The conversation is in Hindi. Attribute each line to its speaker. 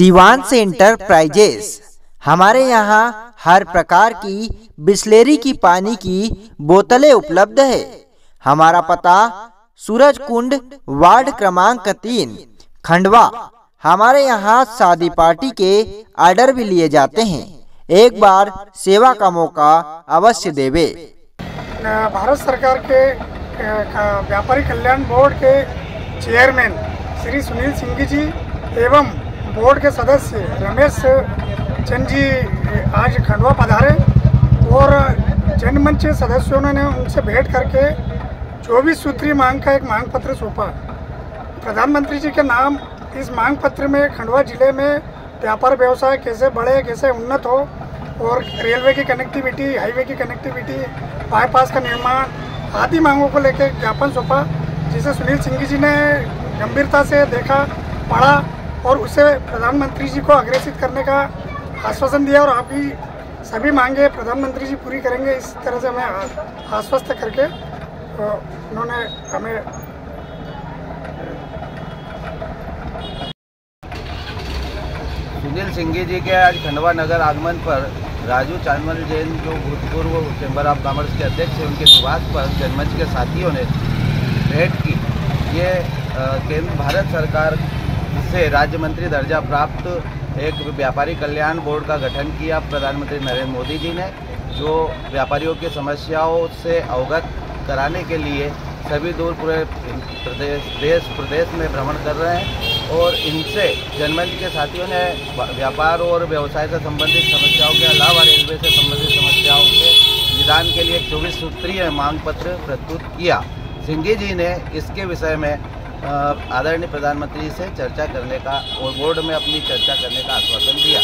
Speaker 1: शिवांश एंटरप्राइजेस हमारे यहाँ हर प्रकार की बिस्लेरी की पानी की बोतलें उपलब्ध है। हमारा पता सूरज कुंड वार्ड क्रमांक तीन, खंडवा। हमारे यहाँ शादी पार्टी के आर्डर भी लिए जाते हैं। एक बार सेवा का मौका अवश्य देवे।
Speaker 2: भारत सरकार के व्यापारी कल्याण बोर्ड के चेयरमैन श्री सुनील सिंह जी एवं बोर्ड के सदस्य रमेश चंद जी आज खंडवा पधारे और जनमंच सदस्यों ने उनसे भेंट करके चौबीस सूत्री मांग का एक मांग पत्र सौंपा। प्रधानमंत्री जी के नाम इस मांग पत्र में खंडवा ज़िले में व्यापार व्यवसाय कैसे बढ़े, कैसे उन्नत हो और रेलवे की कनेक्टिविटी हाईवे की कनेक्टिविटी बाईपास का निर्माण आदि मांगों को लेकर ज्ञापन सौंपा, जिसे सुनील सिंह जी ने गंभीरता से देखा, पढ़ा और उसे प्रधानमंत्री जी को अग्रेसित करने का आश्वासन दिया और आपकी सभी मांगे प्रधानमंत्री जी पूरी करेंगे, इस तरह से हमें आश्वस्त करके तो उन्होंने हमें
Speaker 3: सुनील सिंघी जी के आज खंडवा नगर आगमन पर राजू चांदमल जैन जो भूतपूर्व चैम्बर ऑफ़ कॉमर्स के अध्यक्ष हैं, उनके निवास पर जनमंच के साथियों ने भेंट की। ये केंद्र, भारत सरकार से राज्य मंत्री दर्जा प्राप्त एक व्यापारी कल्याण बोर्ड का गठन किया प्रधानमंत्री नरेंद्र मोदी जी ने, जो व्यापारियों की समस्याओं से अवगत कराने के लिए सभी दूर पूरे प्रदेश, देश, प्रदेश में भ्रमण कर रहे हैं और इनसे जनमंच के साथियों ने व्यापार और व्यवसाय से संबंधित समस्याओं के अलावा रेलवे से संबंधित समस्याओं के निदान के लिए चौबीस सूत्रीय मांग पत्र प्रस्तुत किया। सिंघी जी ने इसके विषय में आदरणीय प्रधानमंत्री से चर्चा करने का और बोर्ड में अपनी चर्चा करने का आश्वासन दिया।